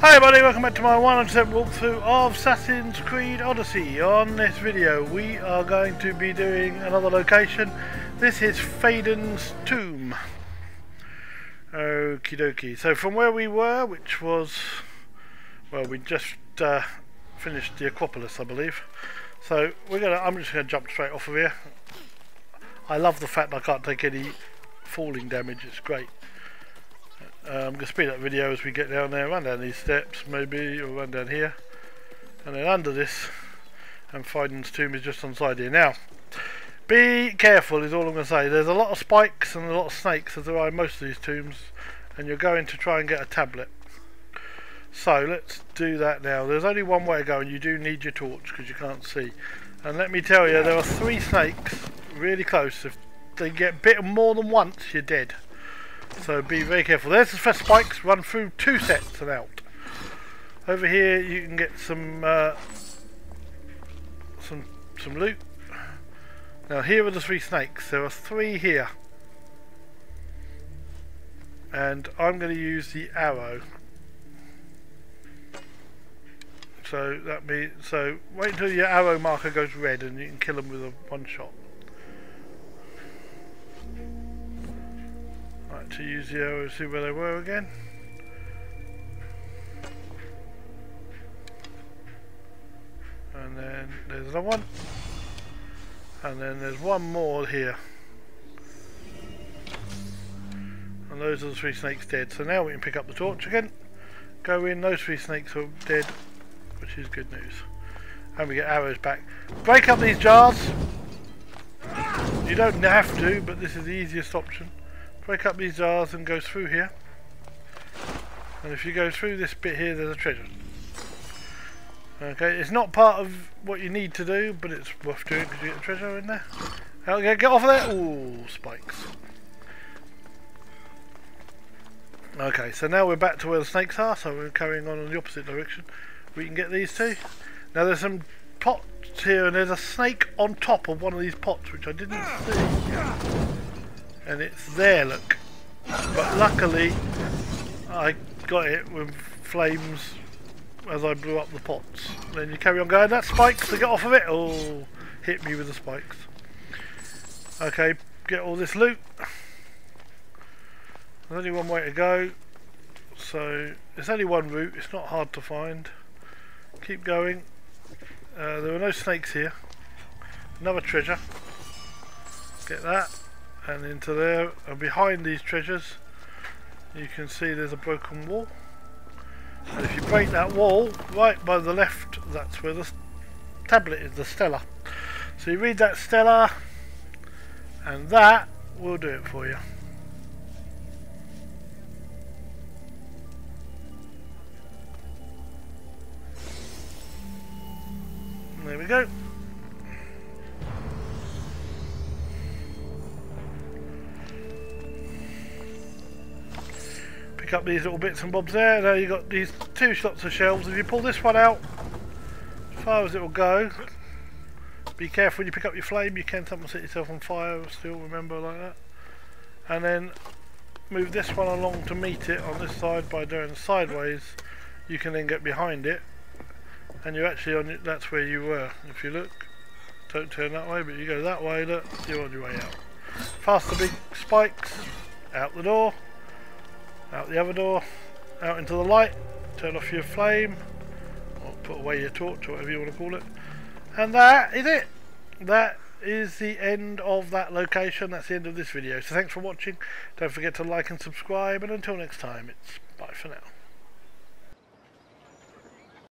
Hi everybody, welcome back to my 100% walkthrough of Assassin's Creed Odyssey. On this video we are going to be doing another location. This is Pheidon's tomb. Okie dokie. So from where we were, which was... Well, we just uh, finished the Acropolis, I believe. So we're gonna. I'm just going to jump straight off of here. I love the fact I can't take any falling damage, it's great. I'm going to speed up video as we get down there, run down these steps maybe, or run down here. And then under this, and Pheidon's tomb is just on side here. Now, be careful is all I'm going to say. There's a lot of spikes and a lot of snakes as there are in most of these tombs, and you're going to try and get a tablet. So let's do that now. There's only one way to go and you do need your torch because you can't see. And let me tell you, there are three snakes really close. If they get bitten more than once, you're dead. So be very careful. There's the first spikes, run through two sets and out. Over here you can get some uh, some some loot. Now here are the three snakes. There are three here. And I'm going to use the arrow. So that means so wait until your arrow marker goes red and you can kill them with a one shot. To use the arrow to see where they were again. And then there's another one. And then there's one more here. And those are the three snakes dead. So now we can pick up the torch again. Go in, those three snakes are dead, which is good news. And we get arrows back. Break up these jars. You don't have to, but this is the easiest option break up these jars and go through here. And if you go through this bit here, there's a treasure. Okay, it's not part of what you need to do, but it's worth doing because you get a treasure in there. Okay, get off of there! Ooh, spikes. Okay, so now we're back to where the snakes are, so we're carrying on in the opposite direction. We can get these two. Now there's some pots here, and there's a snake on top of one of these pots, which I didn't see and it's there look. But luckily I got it with flames as I blew up the pots. Then you carry on going. That spikes to get off of it? Oh hit me with the spikes. Okay get all this loot. There's only one way to go. So it's only one route. It's not hard to find. Keep going. Uh, there are no snakes here. Another treasure. Get that and into there and behind these treasures you can see there's a broken wall. And if you break that wall right by the left that's where the tablet is the stela so you read that stela and that will do it for you. There we go pick up these little bits and bobs there. Now you've got these two slots of shelves. If you pull this one out, as far as it will go, be careful when you pick up your flame. You can sometimes set yourself on fire still, remember, like that. And then move this one along to meet it on this side by doing sideways. You can then get behind it. And you're actually on it, that's where you were. If you look, don't turn that way, but you go that way, look, you're on your way out. Past the big spikes, out the door out the other door, out into the light, turn off your flame, or put away your torch, or whatever you want to call it. And that is it. That is the end of that location. That's the end of this video. So thanks for watching. Don't forget to like and subscribe, and until next time, it's bye for now.